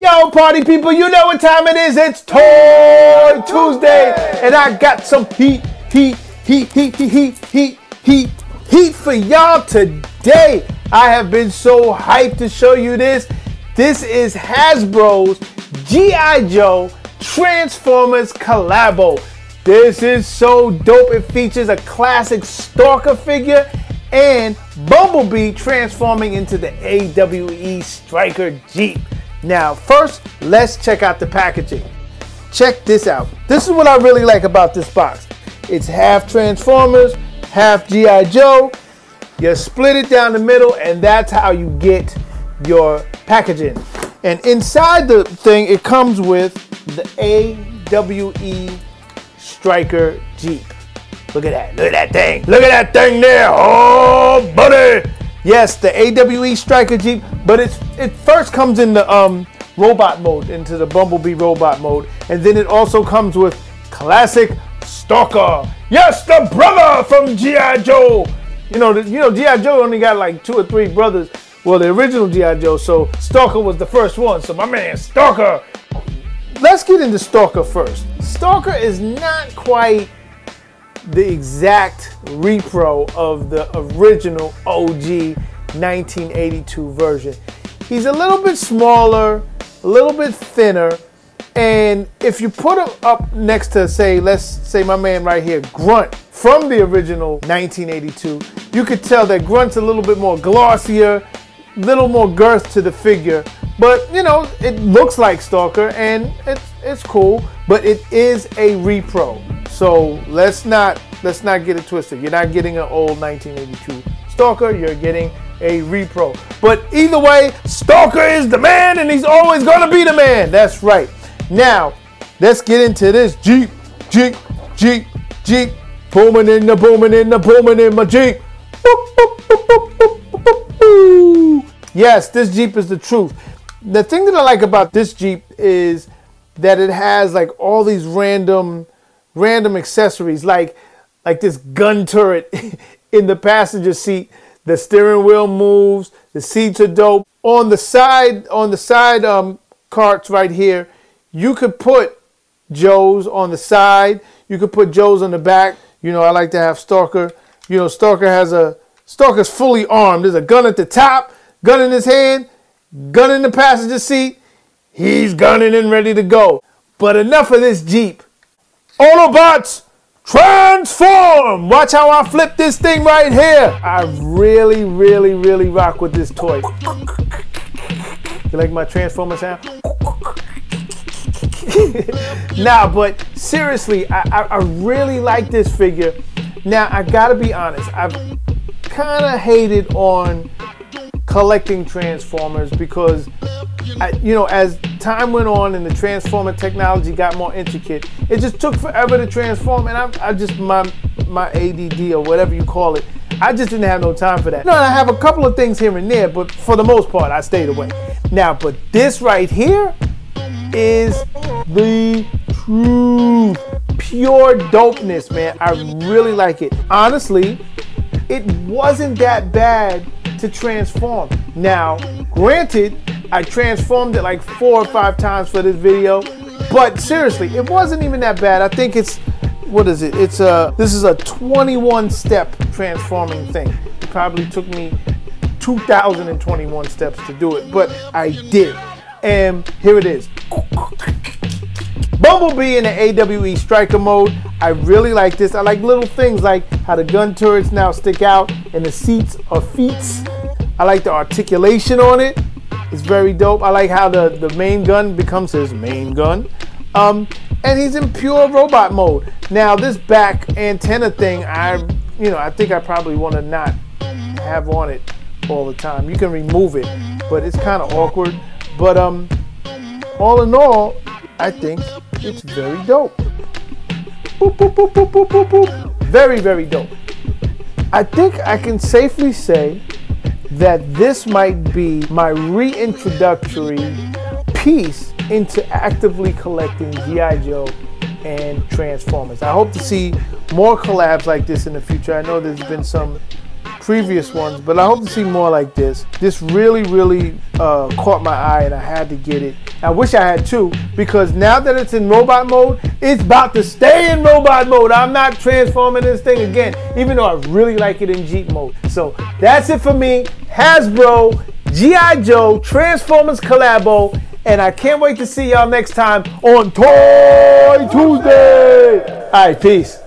Yo, party people, you know what time it is. It's Toy Tuesday, and I got some heat, heat, heat, heat, heat, heat, heat, heat, heat for y'all today. I have been so hyped to show you this. This is Hasbro's G.I. Joe Transformers Collabo. This is so dope. It features a classic Stalker figure and Bumblebee transforming into the AWE Striker Jeep. Now, first, let's check out the packaging. Check this out. This is what I really like about this box. It's half Transformers, half G.I. Joe. You split it down the middle, and that's how you get your packaging. And inside the thing, it comes with the AWE Striker Jeep. Look at that. Look at that thing. Look at that thing there. Oh, buddy. Yes, the AWE Striker Jeep, but it's it first comes in the um, robot mode, into the Bumblebee robot mode, and then it also comes with classic Stalker. Yes, the brother from GI Joe. You know, you know, GI Joe only got like two or three brothers. Well, the original GI Joe, so Stalker was the first one. So my man Stalker. Let's get into Stalker first. Stalker is not quite the exact repro of the original OG 1982 version. He's a little bit smaller, a little bit thinner, and if you put him up next to, say, let's say my man right here, Grunt, from the original 1982, you could tell that Grunt's a little bit more glossier, a little more girth to the figure. But you know, it looks like Stalker and it's it's cool, but it is a repro. So let's not let's not get it twisted. You're not getting an old 1982 Stalker, you're getting a repro. But either way, Stalker is the man and he's always gonna be the man. That's right. Now, let's get into this Jeep, Jeep, Jeep, Jeep. Booming in the booming in the booming in my Jeep. Boop, boop, boop, yes, this Jeep is the truth. The thing that I like about this Jeep is that it has like all these random random accessories like like this gun turret in the passenger seat. The steering wheel moves, the seats are dope. On the side on the side um carts right here, you could put Joe's on the side, you could put Joe's on the back. You know, I like to have Stalker. You know, Stalker has a Stalker's fully armed. There's a gun at the top, gun in his hand, gun in the passenger seat. He's gunning and ready to go. But enough of this Jeep. Autobots, transform! Watch how I flip this thing right here. I really, really, really rock with this toy. You like my Transformer sound? nah, but seriously, I, I, I, really like this figure. Now, I gotta be honest, I've kind of hated on collecting Transformers because I, you know, as time went on and the transformer technology got more intricate, it just took forever to transform. And I, I just my my ADD or whatever you call it, I just didn't have no time for that. No, I have a couple of things here and there, but for the most part, I stayed away. Now, but this right here is the truth, pure dopeness, man. I really like it. Honestly, it wasn't that bad to transform. Now, granted, I transformed it like four or five times for this video, but seriously, it wasn't even that bad. I think it's, what is it? It's a, this is a 21 step transforming thing. It probably took me 2,021 steps to do it, but I did. And here it is. Bumblebee in the AWE striker mode. I really like this. I like little things like how the gun turrets now stick out and the seats are feet. I like the articulation on it. It's very dope. I like how the, the main gun becomes his main gun. Um, and he's in pure robot mode. Now this back antenna thing, I you know, I think I probably want to not have on it all the time. You can remove it, but it's kind of awkward. But um, all in all, I think it's very dope. Boop, boop, boop, boop, boop, boop, boop. Very, very dope. I think I can safely say that this might be my reintroductory piece into actively collecting G.I. Joe and Transformers. I hope to see more collabs like this in the future. I know there's been some previous ones, but I hope to see more like this. This really, really uh, caught my eye, and I had to get it. I wish I had two because now that it's in robot mode, it's about to stay in robot mode. I'm not transforming this thing again, even though I really like it in Jeep mode. So that's it for me. Hasbro, G.I. Joe, Transformers collabo, and I can't wait to see y'all next time on Toy Tuesday. All right, peace.